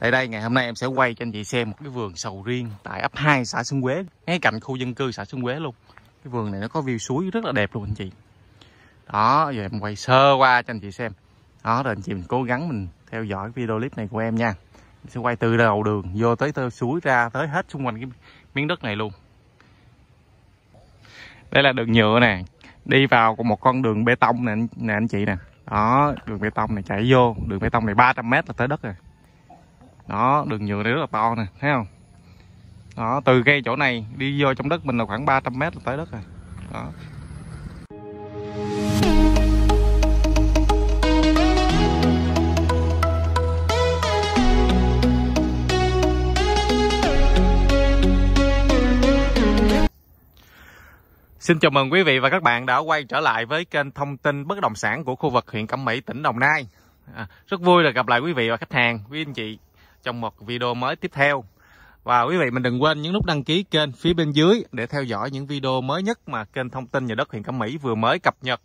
Tại đây ngày hôm nay em sẽ quay cho anh chị xem một cái vườn sầu riêng tại ấp 2 xã Xuân Quế, ngay cạnh khu dân cư xã Xuân Quế luôn. Cái vườn này nó có view suối rất là đẹp luôn anh chị. Đó, giờ em quay sơ qua cho anh chị xem. Đó, rồi anh chị mình cố gắng mình theo dõi video clip này của em nha. Em sẽ quay từ đầu đường vô tới tơ suối ra tới hết xung quanh cái miếng đất này luôn. Đây là đường nhựa nè, đi vào một con đường bê tông nè, nè anh chị nè. Đó, đường bê tông này chạy vô, đường bê tông này 300 m là tới đất rồi đó đường nhựa này rất là to nè thấy không? Đó từ cây chỗ này đi vô trong đất mình là khoảng 300 mét là tới đất rồi. Đó. Xin chào mừng quý vị và các bạn đã quay trở lại với kênh thông tin bất động sản của khu vực huyện Cẩm Mỹ, tỉnh Đồng Nai. À, rất vui là gặp lại quý vị và khách hàng, quý anh chị trong một video mới tiếp theo. Và quý vị mình đừng quên những nút đăng ký kênh phía bên dưới để theo dõi những video mới nhất mà kênh thông tin nhà đất huyện Cẩm Mỹ vừa mới cập nhật.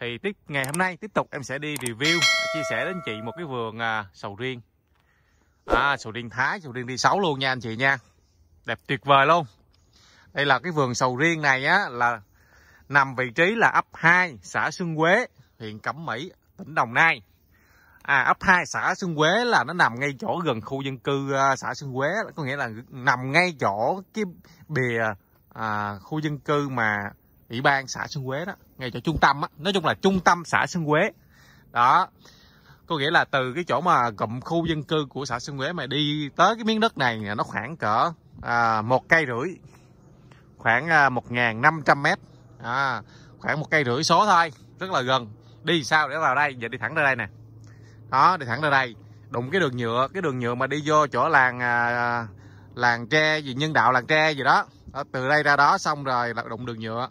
Thì tiếp ngày hôm nay tiếp tục em sẽ đi review chia sẻ đến chị một cái vườn à, sầu riêng. À, sầu riêng Thái, sầu riêng đi 6 luôn nha anh chị nha. Đẹp tuyệt vời luôn. Đây là cái vườn sầu riêng này á là nằm vị trí là ấp 2, xã Xuân Quế, huyện Cẩm Mỹ, tỉnh Đồng Nai. À, ấp 2 xã Xuân Quế là nó nằm ngay chỗ gần khu dân cư uh, xã Xuân Quế. Có nghĩa là nằm ngay chỗ cái bìa à, khu dân cư mà ủy ban xã Xuân Quế đó ngay chỗ trung tâm á. Nói chung là trung tâm xã Xuân Quế. Đó. Có nghĩa là từ cái chỗ mà cụm khu dân cư của xã Xuân Quế mà đi tới cái miếng đất này nó khoảng cỡ à, một cây rưỡi. Khoảng à, một ngàn năm trăm mét. À, khoảng một cây rưỡi số thôi rất là gần. Đi sao để vào đây? Giờ đi thẳng ra đây nè đó đi thẳng ra đây. Đụng cái đường nhựa cái đường nhựa mà đi vô chỗ làng à, làng tre gì nhân đạo làng tre gì đó. đó từ đây ra đó xong rồi là đụng đường nhựa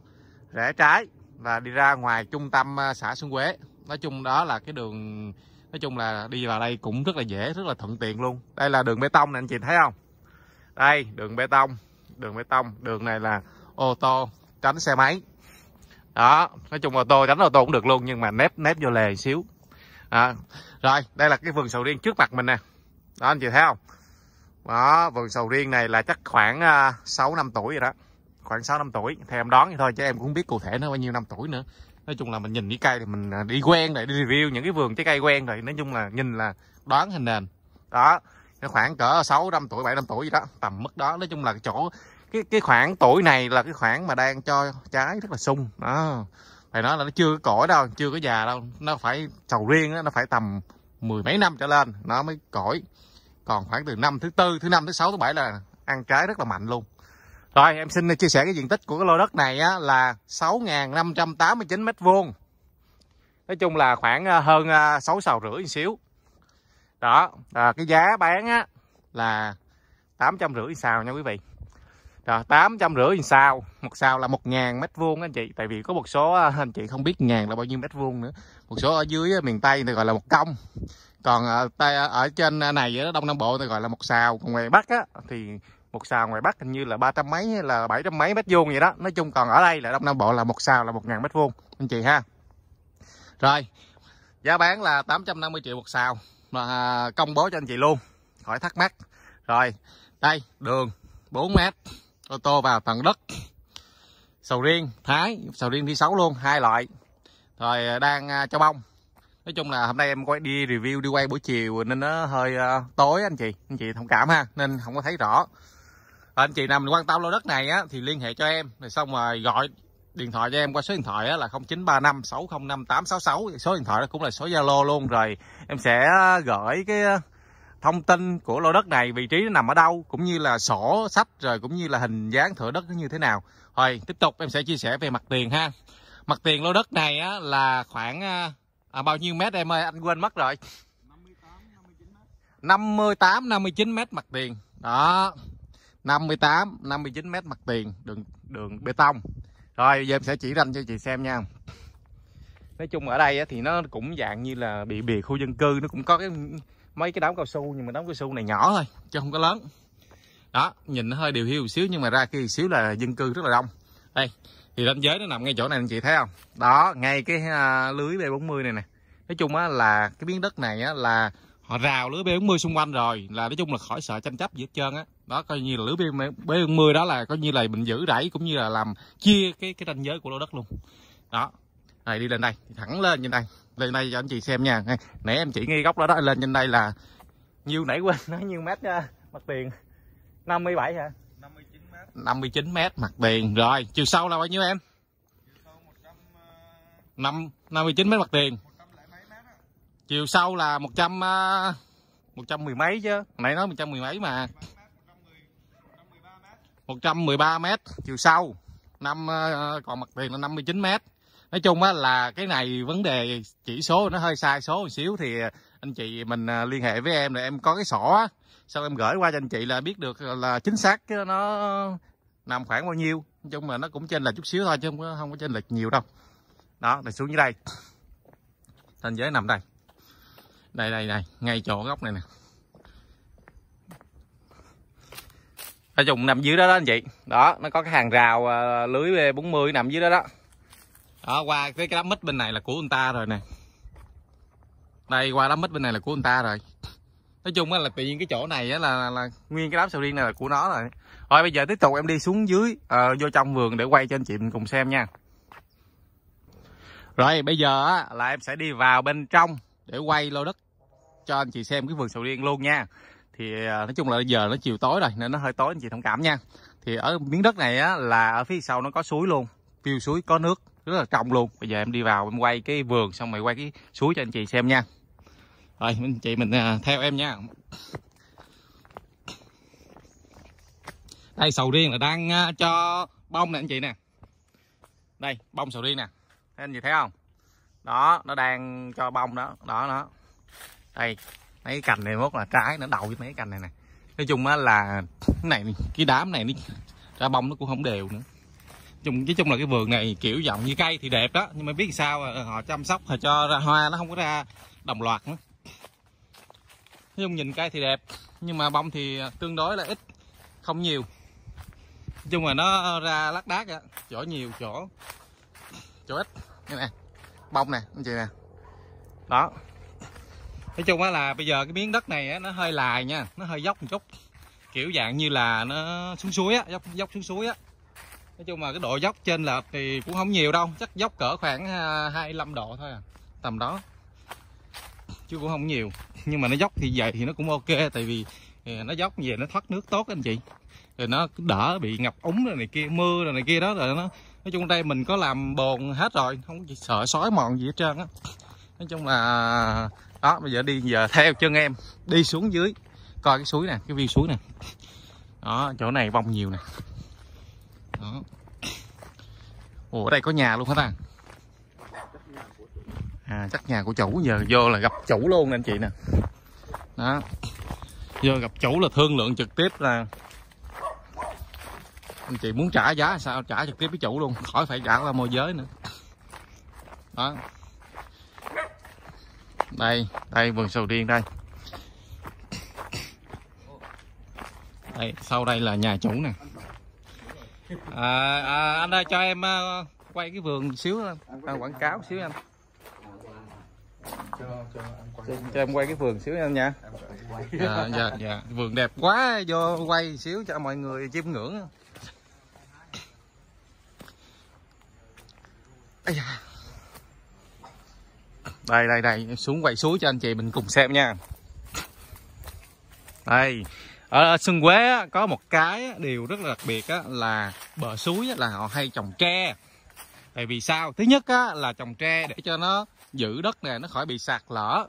rẽ trái và đi ra ngoài trung tâm à, xã Xuân Quế. Nói chung đó là cái đường nói chung là đi vào đây cũng rất là dễ rất là thuận tiện luôn. Đây là đường bê tông này anh chị thấy không? Đây đường bê tông đường bê tông. Đường này là ô tô tránh xe máy. Đó nói chung ô tô tránh ô tô cũng được luôn nhưng mà nếp nếp vô lề xíu à, rồi đây là cái vườn sầu riêng trước mặt mình nè. Đó anh chị thấy không? Đó vườn sầu riêng này là chắc khoảng à, uh, 6 năm tuổi rồi đó. Khoảng 6 năm tuổi Thì em đoán vậy thôi chứ em cũng không biết cụ thể nó bao nhiêu năm tuổi nữa. Nói chung là mình nhìn cái cây thì mình à, đi quen rồi đi review những cái vườn trái cây quen rồi. Nói chung là nhìn là đoán hình nền. Đó nó khoảng cỡ 6 năm tuổi 7 năm tuổi gì đó tầm mức đó. Nói chung là cái chỗ cái cái khoảng tuổi này là cái khoảng mà đang cho trái rất là sung. Đó phải nói là nó chưa có cõi đâu chưa có già đâu. Nó phải sầu riêng đó, nó phải tầm mười mấy năm trở lên nó mới cõi. Còn khoảng từ năm thứ tư thứ năm thứ sáu thứ bảy là ăn trái rất là mạnh luôn. Rồi em xin chia sẻ cái diện tích của cái lô đất này á, là 6.589 mét vuông. Nói chung là khoảng ờ, hơn ờ, 6 sào rưỡi một xíu. Đó à, cái giá bán á, là 850 sào nha quý vị rồi tám trăm rưỡi sao? Một sao là một ngàn mét vuông anh chị. Tại vì có một số anh chị không biết ngàn là bao nhiêu mét vuông nữa. Một số ở dưới miền tây thì gọi là một công còn ở, ở trên này ở đông nam bộ thì gọi là một sao còn ngoài bắc á thì một sào ngoài bắc hình như là ba trăm mấy hay là bảy trăm mấy mét vuông vậy đó. Nói chung còn ở đây là đông nam bộ là một sào là một ngàn mét vuông anh chị ha. Rồi giá bán là 850 triệu một sào. Mà à, công bố cho anh chị luôn. Khỏi thắc mắc. Rồi đây đường 4 mét ô tô vào tầng đất. Sầu riêng, thái, sầu riêng thi sáu luôn, hai loại. Rồi à, đang à, cho bông. Nói chung là hôm nay em quay đi review, đi quay buổi chiều nên nó hơi à, tối anh chị. Anh chị thông cảm ha, nên không có thấy rõ. Anh chị nào mình quan tâm lô đất này á, thì liên hệ cho em. Rồi xong rồi gọi điện thoại cho em qua số điện thoại là 0935 605 866 số điện thoại đó cũng là số Zalo luôn. Rồi em sẽ gửi cái thông tin của lô đất này vị trí nó nằm ở đâu cũng như là sổ sách rồi cũng như là hình dáng thửa đất nó như thế nào. Rồi tiếp tục em sẽ chia sẻ về mặt tiền ha. Mặt tiền lô đất này á, là khoảng à, à bao nhiêu mét em ơi? Anh quên mất rồi. 58 59 mét mặt tiền. Đó. 58 59 mét mặt tiền đường đường bê tông. Rồi giờ em sẽ chỉ ranh cho chị xem nha. Nói chung ở đây thì nó cũng dạng như là bị bìa khu dân cư nó cũng có cái mấy cái đám cao su nhưng mà đám cao su này nhỏ thôi chứ không có lớn. Đó nhìn nó hơi điều hiu một xíu nhưng mà ra kia xíu là dân cư rất là đông. Đây thì ranh giới nó nằm ngay chỗ này anh chị thấy không? Đó ngay cái uh, lưới B40 này nè. Nói chung á là cái miếng đất này á là họ rào lưới B40 xung quanh rồi là nói chung là khỏi sợ tranh chấp gì hết trơn á. Đó coi như là lưới B40 đó là coi như là mình giữ rẫy cũng như là làm chia cái cái ranh giới của lô đất luôn. Đó này đi lên đây thẳng lên trên đây lên đây cho anh chị xem nha. Nãy em chỉ ngay góc đó đó lên trên đây là nhiêu nãy quên nói nhiêu mét nha mặt tiền. 57 hả? 59 mét. 59 mét mặt tiền. Rồi chiều sâu là bao nhiêu em? Năm 59 mét mặt tiền. Chiều sâu là 100 uh, 110 mấy chứ. Nãy nói 110 mấy mà. 113 mét. Chiều sâu năm uh, còn mặt tiền là 59 mét nói chung á là cái này vấn đề chỉ số nó hơi sai số một xíu thì anh chị mình à, liên hệ với em để em có cái sổ á. Sau em gửi qua cho anh chị là biết được là chính xác nó nằm khoảng bao nhiêu. Nói chung mà nó cũng trên là chút xíu thôi chứ không có, không có trên lệch nhiều đâu. Đó này xuống dưới đây. Thanh giới nằm đây. Đây đây đây ngay chỗ góc này nè. Nói chung nằm dưới đó đó anh chị. Đó nó có cái hàng rào à, lưới b 40 nằm dưới đó đó đó qua cái, cái đám mít bên này là của người ta rồi nè. Đây qua đám mít bên này là của người ta rồi. Nói chung là tự nhiên cái chỗ này á là, là, là nguyên cái đám sầu riêng này là của nó rồi. Rồi bây giờ tiếp tục em đi xuống dưới uh, vô trong vườn để quay cho anh chị mình cùng xem nha. Rồi bây giờ á, là em sẽ đi vào bên trong để quay lô đất cho anh chị xem cái vườn sầu riêng luôn nha. Thì ờ, nói chung là giờ nó chiều tối rồi nên nó hơi tối anh chị thông cảm nha. Thì ở miếng đất này á, là ở phía sau nó có suối luôn view suối có nước rất là trong luôn. Bây giờ em đi vào, em quay cái vườn, xong rồi quay cái suối cho anh chị xem nha. Rồi, anh chị mình à, theo em nha. Đây, sầu riêng là đang à, cho bông nè anh chị nè. Đây, bông sầu riêng nè. Thấy anh chị thấy không? Đó, nó đang cho bông đó đó đó. Đây, mấy cái cành này mốt là trái, nó đầu với mấy cái cành này nè. Nói chung á là, cái này cái đám này nó ra bông nó cũng không đều nữa chung nói chung là cái vườn này kiểu giọng như cây thì đẹp đó nhưng mà biết sao à, họ chăm sóc họ cho ra hoa nó không có ra đồng loạt nữa. Nói chung nhìn cây thì đẹp nhưng mà bông thì tương đối là ít không nhiều. Nói chung là nó ra lác đác á chỗ nhiều chỗ chỗ ít. Như nè bông nè anh chị nè. Đó. Nói chung á là bây giờ cái miếng đất này á, nó hơi lài nha nó hơi dốc một chút. Kiểu dạng như là nó xuống suối á dốc dốc xuống suối á nói chung là cái độ dốc trên lệch thì cũng không nhiều đâu. Chắc dốc cỡ khoảng à, 25 độ thôi à. Tầm đó. Chứ cũng không nhiều. Nhưng mà nó dốc thì vậy thì nó cũng ok, tại vì à, nó dốc như vậy nó thoát nước tốt anh chị. Rồi nó đỡ bị ngập úng rồi này kia, mưa rồi này kia đó, rồi nó, nói chung đây mình có làm bồn hết rồi, không có sợ sói mòn gì hết trơn á. Nói chung là, đó, bây giờ đi giờ theo chân em, đi xuống dưới, coi cái suối nè, cái view suối nè. Đó, chỗ này bông nhiều nè đó. Ủa, ở đây có nhà luôn hả ta? À chắc nhà của chủ giờ. Vô là gặp chủ luôn nè anh chị nè. Đó. Vô gặp chủ là thương lượng trực tiếp là anh chị muốn trả giá sao? Trả trực tiếp với chủ luôn. Khỏi phải trả qua môi giới nữa. Đó. Đây đây, vườn sầu riêng đây. Đây, sau đây là nhà chủ nè à, à, anh ơi cho em uh, quay cái vườn xíu à, quảng cáo xíu anh cho, cho, cho em quay cái vườn xíu em nha à, dạ dạ vườn đẹp quá vô quay xíu cho mọi người chiêm ngưỡng. Đây đây đây xuống quay suối cho anh chị mình cùng xem nha. Đây ở Xuân Quế có một cái điều rất là đặc biệt là bờ suối là họ hay trồng tre. Tại vì sao? Thứ nhất là trồng tre để cho nó giữ đất này nó khỏi bị sạt lở.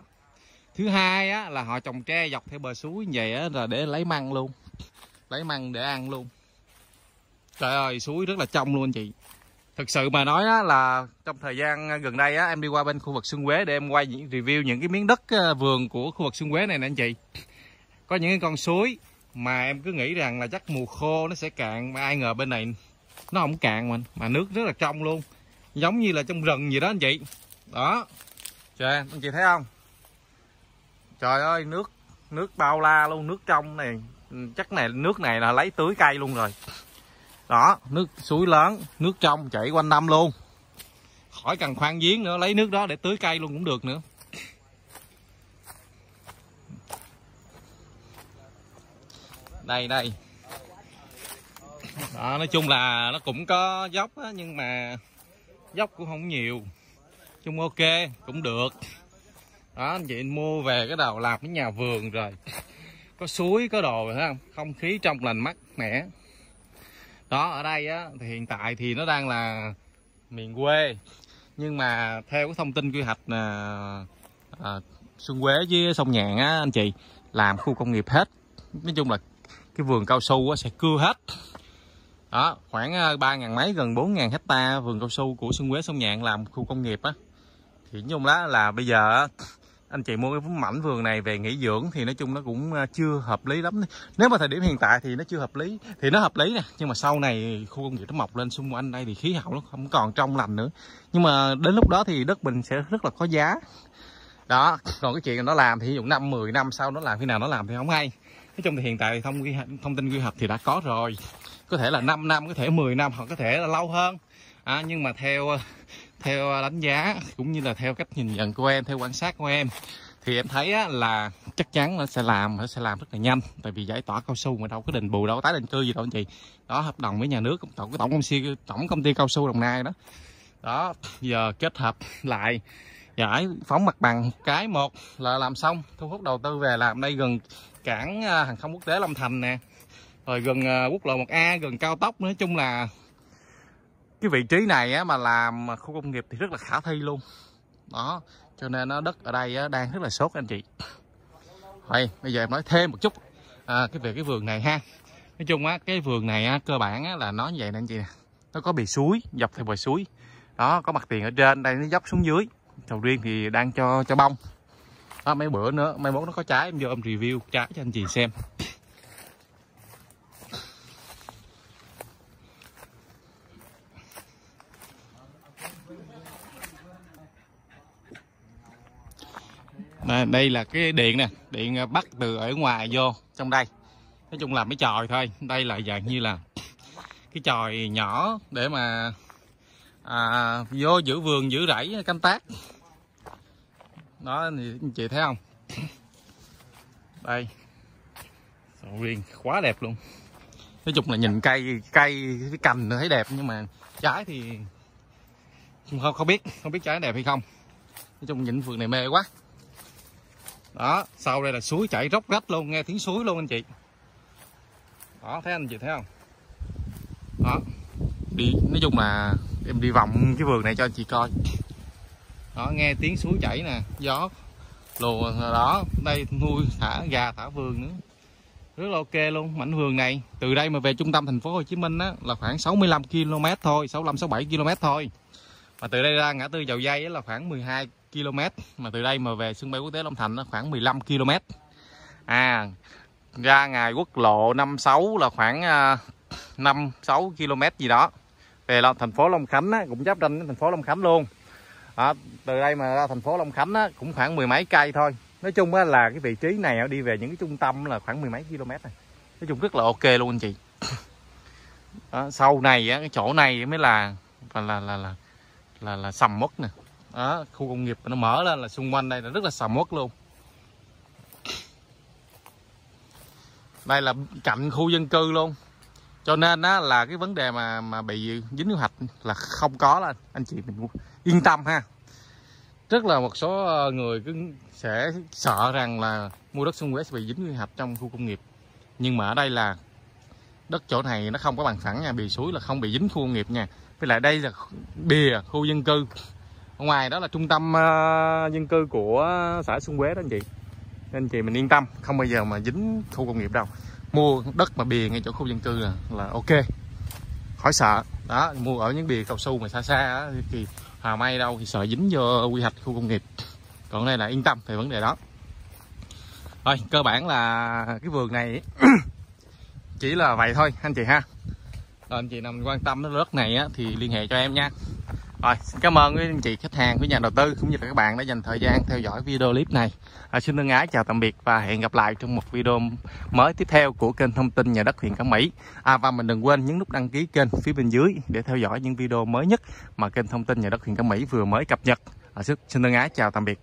Thứ hai là họ trồng tre dọc theo bờ suối như vậy là để lấy măng luôn. Lấy măng để ăn luôn. Trời ơi suối rất là trong luôn anh chị. Thực sự mà nói á, là trong thời gian gần đây á, em đi qua bên khu vực Xuân Quế để em quay những review những cái miếng đất ờ, vườn của khu vực Xuân Quế này nè anh chị. Có những cái con suối mà em cứ nghĩ rằng là chắc mùa khô nó sẽ cạn, mà ai ngờ bên này nó không cạn mình, mà nước rất là trong luôn. Giống như là trong rừng gì đó anh chị. Đó. Trời anh chị thấy không? Trời ơi, nước nước bao la luôn, nước trong này. Ừ, chắc này, nước này là lấy tưới cây luôn rồi. Đó, nước suối lớn, nước trong chảy quanh năm luôn. Khỏi cần khoan giếng nữa, lấy nước đó để tưới cây luôn cũng được nữa. Đây đây. Đó, nói chung là nó cũng có dốc á, nhưng mà dốc cũng không nhiều. Chung ok cũng được. Đó anh chị mua về cái đầu làm cái nhà vườn rồi. Có suối có đồ rồi thấy không? Không khí trong lành mát mẻ. Đó ở đây á thì hiện tại thì nó đang là miền quê. Nhưng mà theo cái thông tin quy hoạch à, à, Xuân Quế với sông Nhạn á anh chị làm khu công nghiệp hết. Nói chung là cái vườn cao su sẽ cưa hết. Đó, khoảng ờ, ba ngàn mấy, gần bốn ngàn hecta vườn cao su của Xuân Quế sông Nhạn làm khu công nghiệp á. Thì nói chung đó là bây giờ anh chị mua cái mảnh vườn này về nghỉ dưỡng thì nói chung nó cũng ờ, chưa hợp lý lắm. Nếu mà thời điểm hiện tại thì nó chưa hợp lý, thì nó hợp lý nè, nhưng mà sau này khu công nghiệp nó mọc lên xung quanh đây thì khí hậu nó không còn trong lành nữa. Nhưng mà đến lúc đó thì đất mình sẽ rất là có giá. Đó, còn cái chuyện nó làm thì ví dụ năm 10 năm sau nó làm khi nào nó làm thì không hay nói chung thì hiện tại thông thông tin quy hoạch thì đã có rồi. Có thể là 5 năm có thể 10 năm hoặc có thể là lâu hơn. À, nhưng mà theo theo đánh giá cũng như là theo cách nhìn nhận của em theo quan sát của em thì em thấy á, là chắc chắn nó sẽ làm nó sẽ làm rất là nhanh. Tại vì giải tỏa cao su mà đâu có đền bù đâu có tái định cư gì đâu anh chị. Đó hợp đồng với nhà nước tổng tổng công ty tổng công ty cao su đồng nai đó. Đó giờ kết hợp lại giải phóng mặt bằng cái một là làm xong thu hút đầu tư về làm. Đây gần cảng à, hàng không quốc tế Long Thành nè. Rồi gần à, quốc lộ 1A gần cao tốc nói chung là cái vị trí này á, mà làm khu công nghiệp thì rất là khả thi luôn. Đó cho nên nó đất ở đây á, đang rất là sốt anh chị. Rồi bây giờ em nói thêm một chút à, cái về cái vườn này ha. Nói chung á cái vườn này á, cơ bản á, là nó như vậy nè anh chị nè. Nó có bì suối dọc theo bờ suối. Đó có mặt tiền ở trên đây nó dốc xuống dưới. Sầu riêng thì đang cho cho bông à, mấy bữa nữa mai mốt nó có trái em vô em review trái cho anh chị xem. Đây là cái điện nè điện à, bắt từ ở ngoài vô trong đây. Nói chung là mấy tròi thôi đây là dạng như là cái tròi nhỏ để mà à, vô giữ vườn giữ rẫy canh tác đó thì anh chị thấy không? Đây. Sầu riêng quá đẹp luôn. Nói chung là nhìn cây cây cái cành thấy đẹp nhưng mà trái thì không không biết không biết trái đẹp hay không. Nói chung nhìn vườn này mê quá. Đó sau đây là suối chảy róc rách luôn nghe tiếng suối luôn anh chị. Đó thấy anh chị thấy không? Đó. Đi nói chung là em đi vòng cái vườn này cho anh chị coi đó nghe tiếng suối chảy nè gió lùa đó. Đây nuôi thả gà thả vườn nữa. Rất là ok luôn mảnh vườn này. Từ đây mà về trung tâm thành phố Hồ Chí Minh á là khoảng 65 km thôi 65 67 km thôi. Mà từ đây ra ngã tư dầu dây là khoảng 12 km. Mà từ đây mà về sân bay quốc tế Long Thành là khoảng 15 km. À ra ngài quốc lộ 56 là khoảng à, 5 6 km gì đó. Về là thành phố Long Khánh á, cũng giáp ranh với thành phố Long Khánh luôn đó, từ đây mà ra thành phố Long Khánh á, cũng khoảng mười mấy cây thôi. Nói chung á, là cái vị trí này đi về những cái trung tâm là khoảng mười mấy km này. Nói chung rất là ok luôn anh chị. Đó, sau này á, cái chỗ này mới là là là là là, là, là sầm mất nè. Đó, khu công nghiệp nó mở lên là xung quanh đây là rất là sầm mất luôn. Đây là cạnh khu dân cư luôn. Cho nên á, là cái vấn đề mà mà bị dính quy hoạch là không có là anh chị mình yên tâm ha. Rất là một số ờ, người cứ sẽ sợ rằng là mua đất Xuân Quế sẽ bị dính quy hoạch trong khu công nghiệp. Nhưng mà ở đây là đất chỗ này nó không có bằng phẳng nha bì suối là không bị dính khu công nghiệp nha. Với lại đây là bìa khu dân cư. Ở ngoài đó là trung tâm uh, dân cư của xã Xuân Quế đó anh chị. Nên anh chị mình yên tâm không bao giờ mà dính khu công nghiệp đâu. Mua đất mà bìa ngay chỗ khu dân cư là, là ok. Khỏi sợ. Đó mua ở những bìa cao su mà xa xa đó, thì hà may đâu thì sợ dính vô quy hoạch khu công nghiệp. Còn đây là yên tâm về vấn đề đó. Rồi cơ bản là cái vườn này chỉ là vậy thôi anh chị ha. Rồi anh chị nào quan tâm đến đất này á, thì liên hệ cho em nha rồi, xin cảm ơn quý anh chị khách hàng, quý nhà đầu tư cũng như là các bạn đã dành thời gian theo dõi video clip này. À, xin thân ái chào tạm biệt và hẹn gặp lại trong một video mới tiếp theo của kênh thông tin nhà đất huyện Cẩm Mỹ. À và mình đừng quên nhấn nút đăng ký kênh phía bên dưới để theo dõi những video mới nhất mà kênh thông tin nhà đất huyện Cẩm Mỹ vừa mới cập nhật. À, xin thân ái chào tạm biệt.